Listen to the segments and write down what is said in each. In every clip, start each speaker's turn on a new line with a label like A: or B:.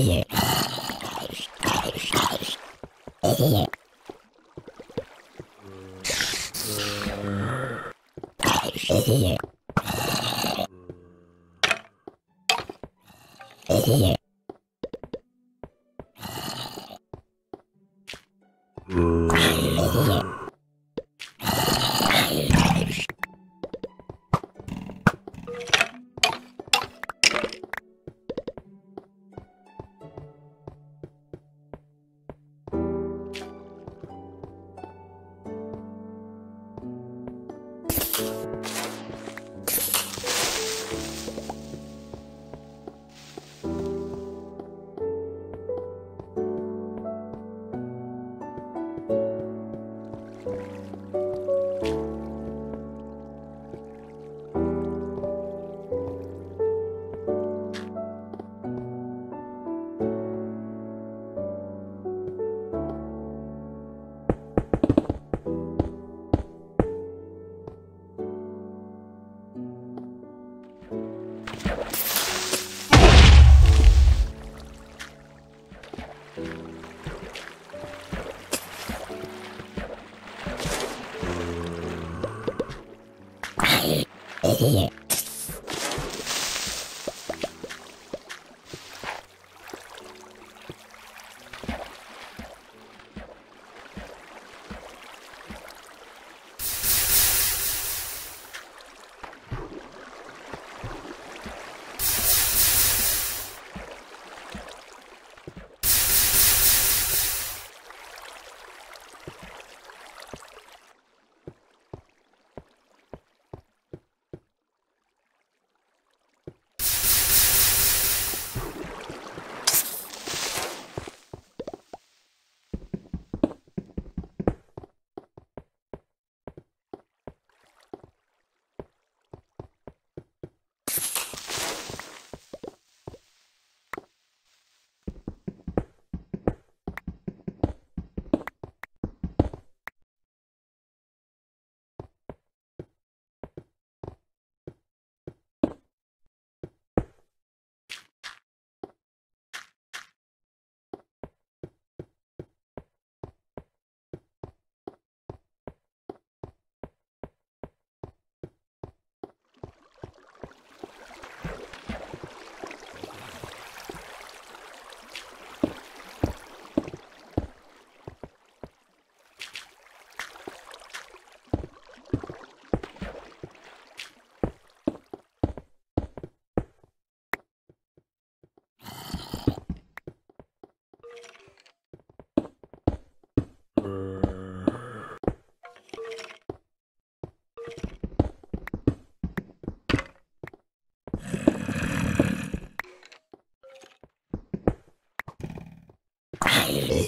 A: Yeah. Mm.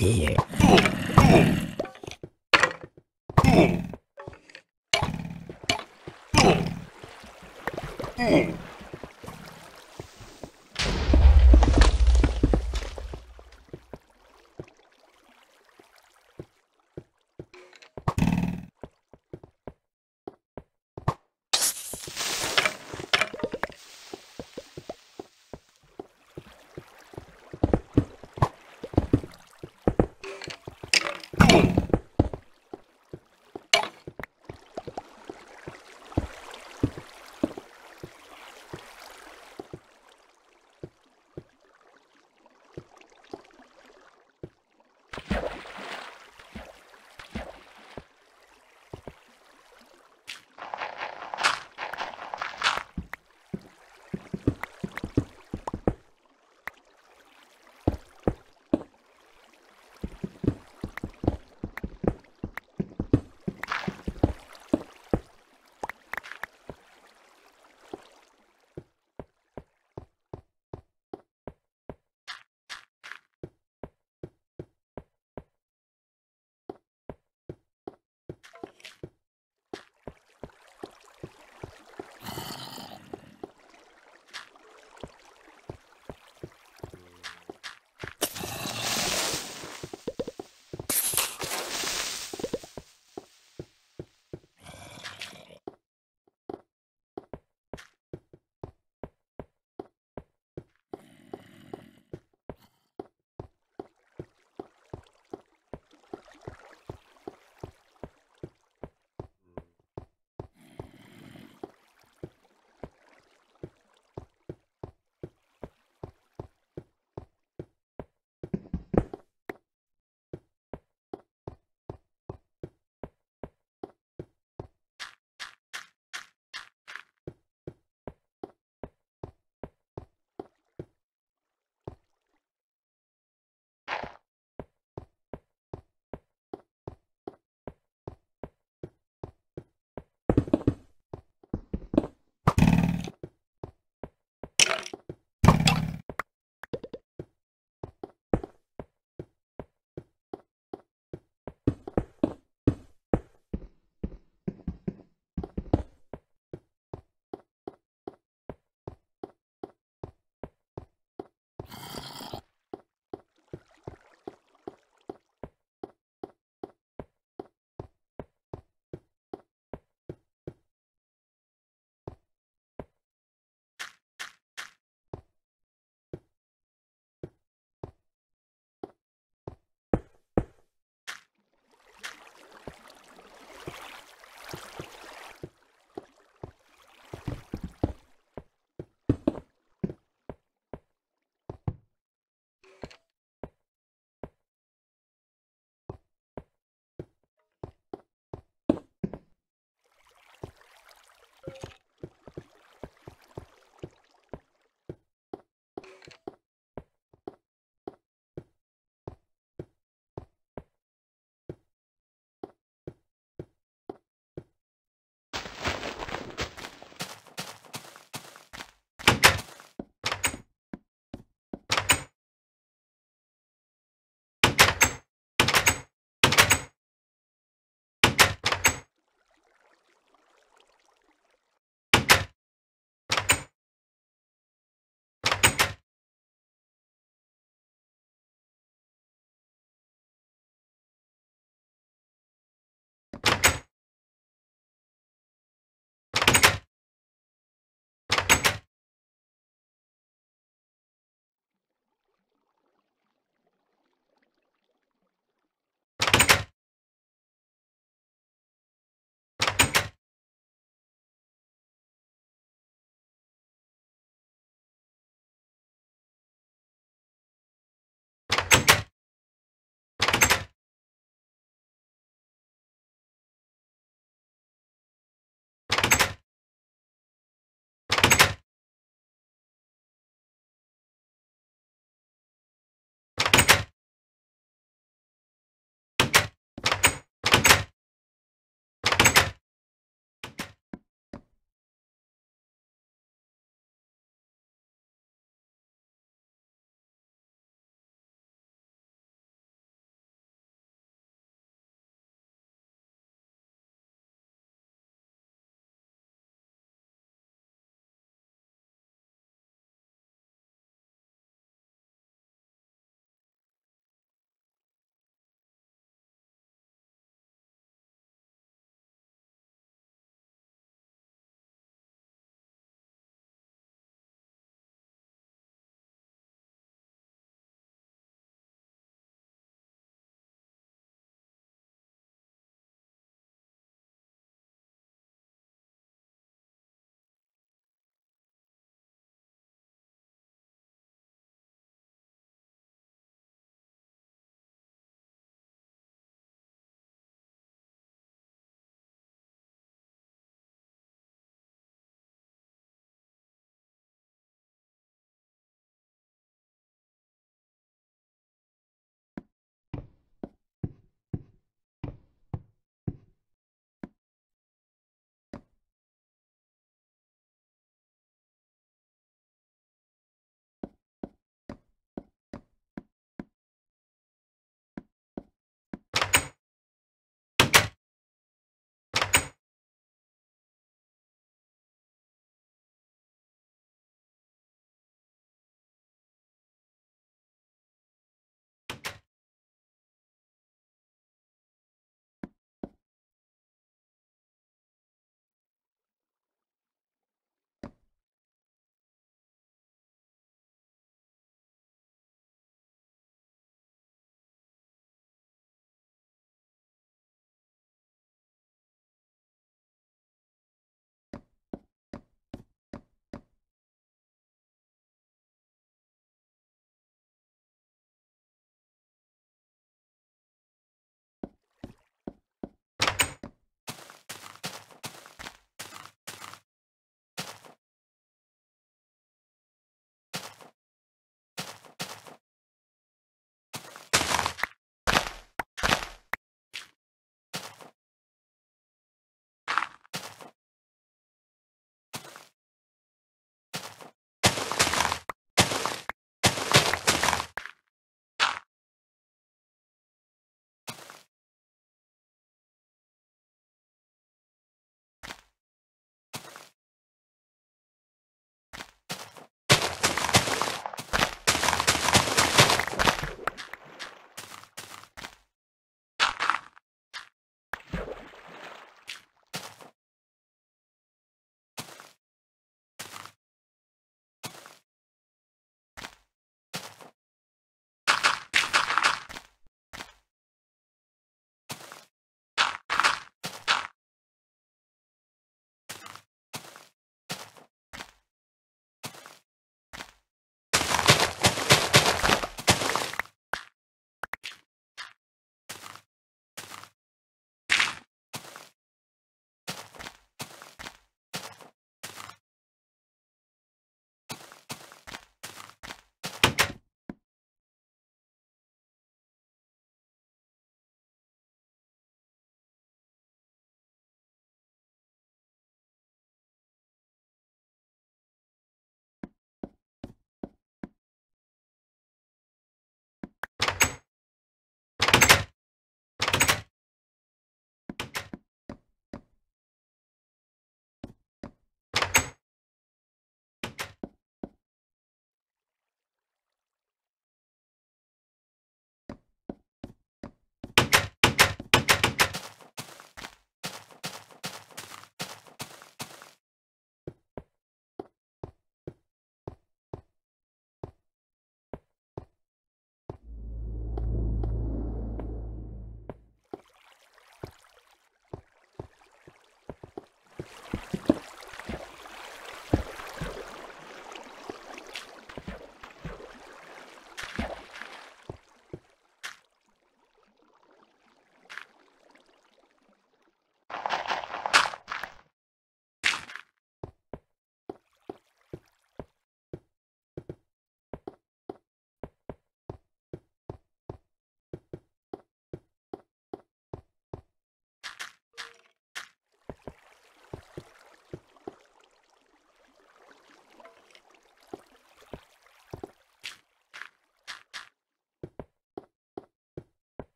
A: here.